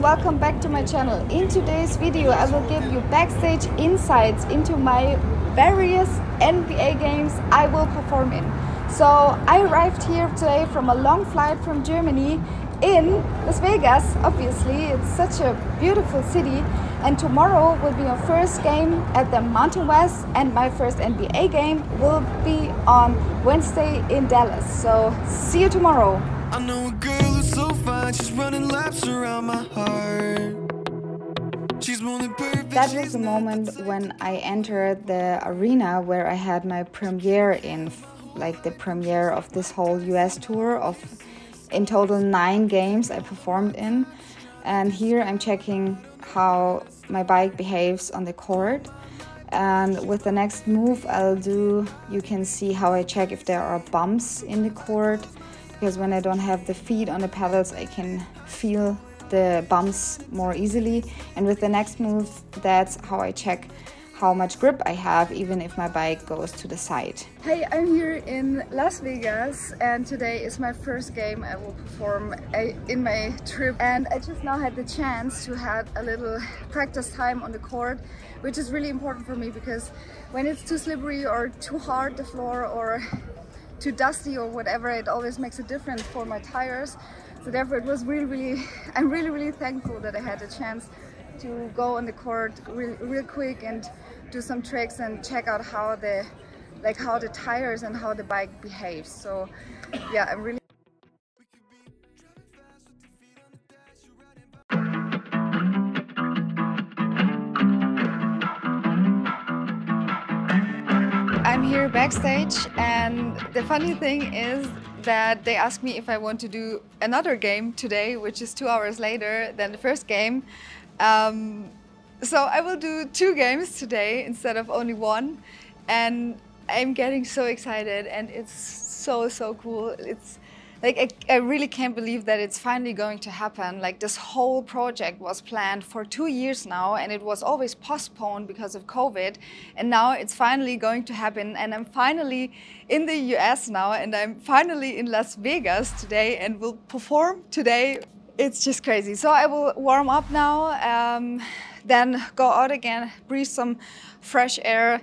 and welcome back to my channel. In today's video I will give you backstage insights into my various NBA games I will perform in. So I arrived here today from a long flight from Germany in Las Vegas, obviously. It's such a beautiful city. And tomorrow will be our first game at the Mountain West, and my first NBA game will be on Wednesday in Dallas. So see you tomorrow. I know a girl who's so fine, she's running laps around my heart. That was the moment when I entered the arena where I had my premiere in, like the premiere of this whole US tour of in total nine games I performed in. And here I'm checking how my bike behaves on the court. And with the next move I'll do, you can see how I check if there are bumps in the court. Because when I don't have the feet on the pedals, I can feel the bumps more easily. And with the next move, that's how I check how much grip I have even if my bike goes to the side. Hey, I'm here in Las Vegas and today is my first game I will perform eh, in my trip and I just now had the chance to have a little practice time on the court which is really important for me because when it's too slippery or too hard the floor or too dusty or whatever it always makes a difference for my tires. So therefore it was really really I'm really really thankful that I had a chance to go on the court real, real quick and do some tricks and check out how the like how the tires and how the bike behaves. So yeah I'm really backstage and the funny thing is that they asked me if I want to do another game today, which is two hours later than the first game. Um, so I will do two games today instead of only one. And I'm getting so excited and it's so, so cool. It's like, I, I, really can't believe that it's finally going to happen. Like this whole project was planned for two years now and it was always postponed because of COVID. And now it's finally going to happen. And I'm finally in the US now and I'm finally in Las Vegas today and will perform today it's just crazy. So I will warm up now, um, then go out again, breathe some fresh air,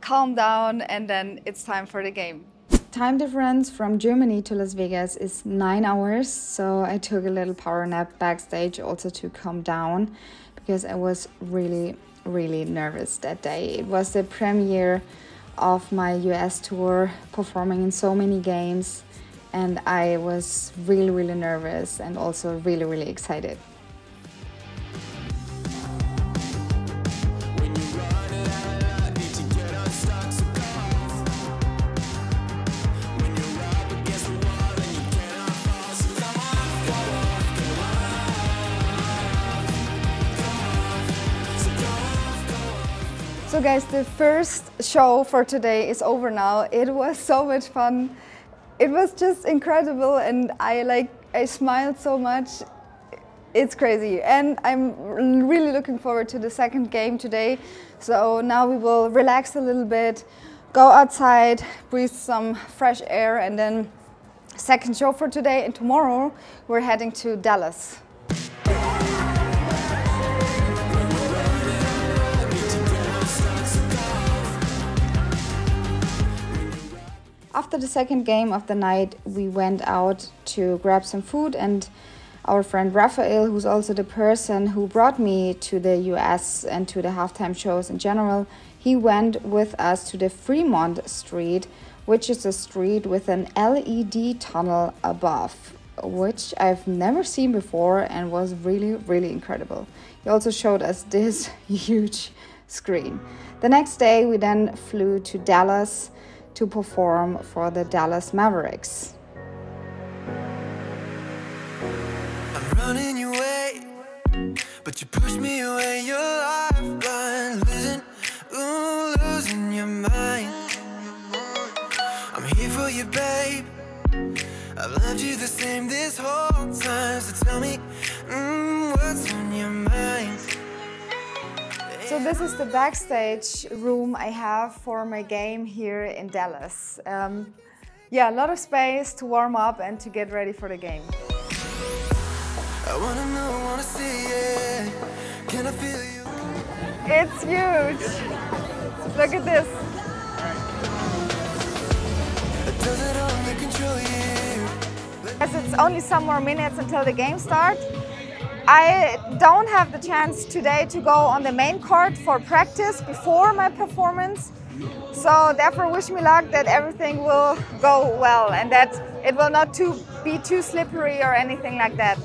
calm down, and then it's time for the game. Time difference from Germany to Las Vegas is nine hours, so I took a little power nap backstage also to calm down because I was really, really nervous that day. It was the premiere of my US tour, performing in so many games and I was really, really nervous and also really, really excited. Guys, the first show for today is over now. It was so much fun. It was just incredible and I like I smiled so much. It's crazy and I'm really looking forward to the second game today. So now we will relax a little bit go outside breathe some fresh air and then second show for today and tomorrow we're heading to Dallas After the second game of the night, we went out to grab some food and our friend Raphael, who's also the person who brought me to the US and to the halftime shows in general, he went with us to the Fremont Street, which is a street with an LED tunnel above, which I've never seen before and was really, really incredible. He also showed us this huge screen. The next day, we then flew to Dallas to perform for the Dallas Mavericks. But you push me away. Your lifeline, losing, ooh, losing your mind. I'm here for you, babe. I've loved you the same this whole time. So tell me, So this is the backstage room I have for my game here in Dallas. Um, yeah, a lot of space to warm up and to get ready for the game. I wanna know, wanna see it. Can I feel you? It's huge. Look at this. As it's only some more minutes until the game starts, I don't have the chance today to go on the main court for practice before my performance. So therefore wish me luck that everything will go well and that it will not too, be too slippery or anything like that.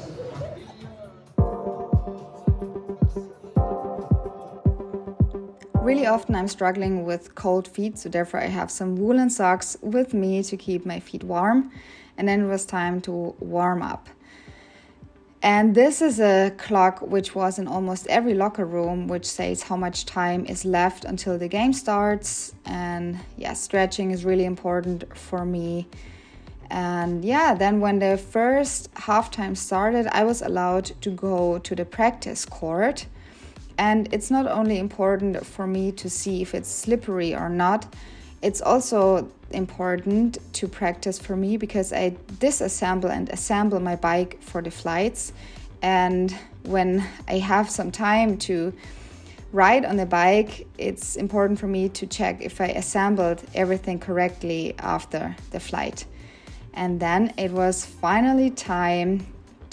Really often I'm struggling with cold feet, so therefore I have some woolen socks with me to keep my feet warm. And then it was time to warm up. And this is a clock which was in almost every locker room, which says how much time is left until the game starts. And yeah, stretching is really important for me. And yeah, then when the first halftime started, I was allowed to go to the practice court. And it's not only important for me to see if it's slippery or not, it's also important to practice for me because I disassemble and assemble my bike for the flights. And when I have some time to ride on the bike, it's important for me to check if I assembled everything correctly after the flight. And then it was finally time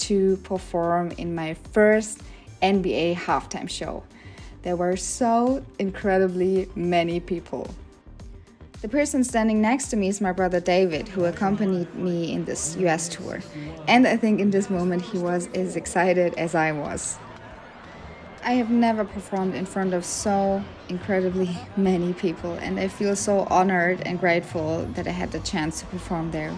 to perform in my first NBA halftime show. There were so incredibly many people. The person standing next to me is my brother David, who accompanied me in this US tour. And I think in this moment he was as excited as I was. I have never performed in front of so incredibly many people, and I feel so honored and grateful that I had the chance to perform there.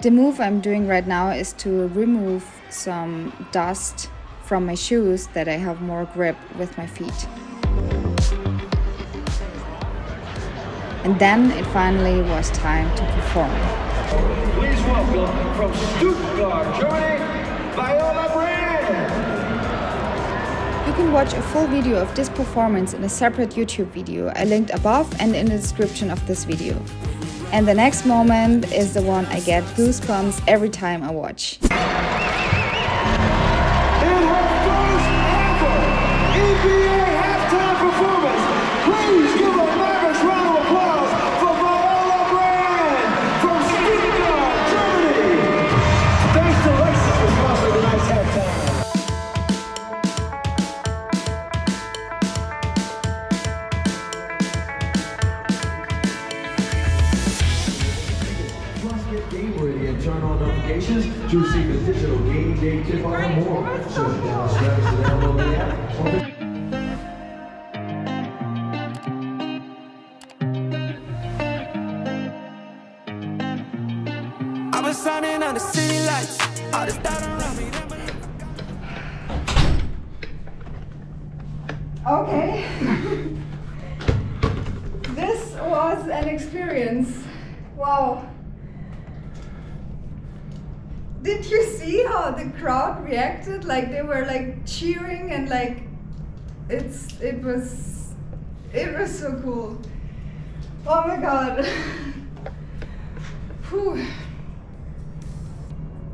The move I'm doing right now is to remove some dust from my shoes that I have more grip with my feet. And then it finally was time to perform. Please welcome from Stuttgart, Germany, Viola Brand. You can watch a full video of this performance in a separate YouTube video I linked above and in the description of this video. And the next moment is the one I get goosebumps every time I watch. Turn on notifications to receive a digital game day tip off and more. Search Dallas Stratus to download the app. I was signing on the city lights. All this around me. Okay. this was an experience. Wow. Did you see how the crowd reacted? Like they were like cheering and like it's it was it was so cool. Oh my god.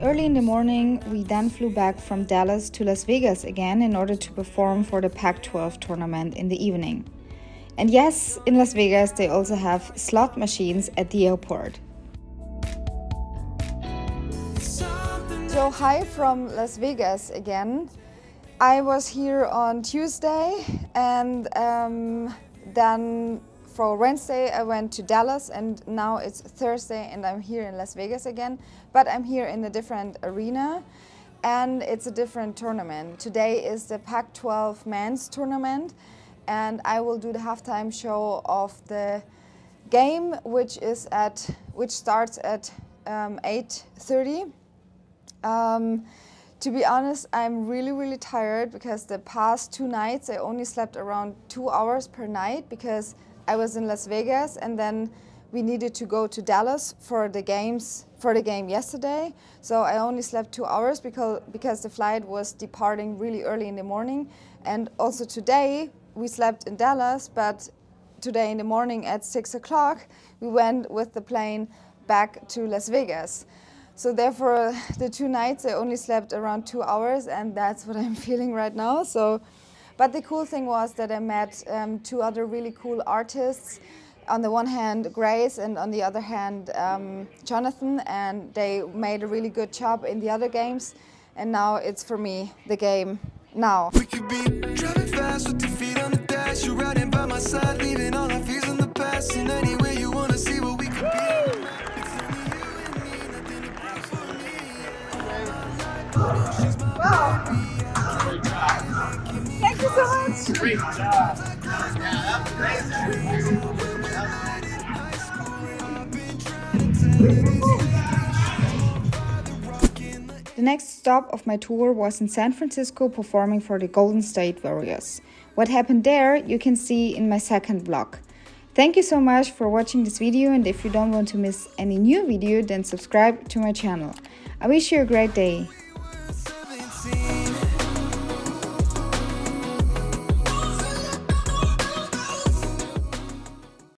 Early in the morning, we then flew back from Dallas to Las Vegas again in order to perform for the Pac 12 tournament in the evening. And yes, in Las Vegas, they also have slot machines at the airport. Hi from Las Vegas again. I was here on Tuesday and um, then for Wednesday I went to Dallas and now it's Thursday and I'm here in Las Vegas again. But I'm here in a different arena and it's a different tournament. Today is the Pac 12 men's tournament and I will do the halftime show of the game which is at which starts at um, 8.30 um, to be honest, I'm really, really tired because the past two nights I only slept around two hours per night because I was in Las Vegas and then we needed to go to Dallas for the games for the game yesterday. So I only slept two hours because because the flight was departing really early in the morning. And also today we slept in Dallas, but today in the morning at six o'clock we went with the plane back to Las Vegas. So therefore, the two nights I only slept around two hours, and that's what I'm feeling right now. So, but the cool thing was that I met um, two other really cool artists. On the one hand, Grace, and on the other hand, um, Jonathan, and they made a really good job in the other games. And now it's for me the game now. We could be driving Thank you so much. Great job. Yeah, The next stop of my tour was in San Francisco performing for the Golden State Warriors. What happened there you can see in my second vlog. Thank you so much for watching this video and if you don't want to miss any new video then subscribe to my channel. I wish you a great day.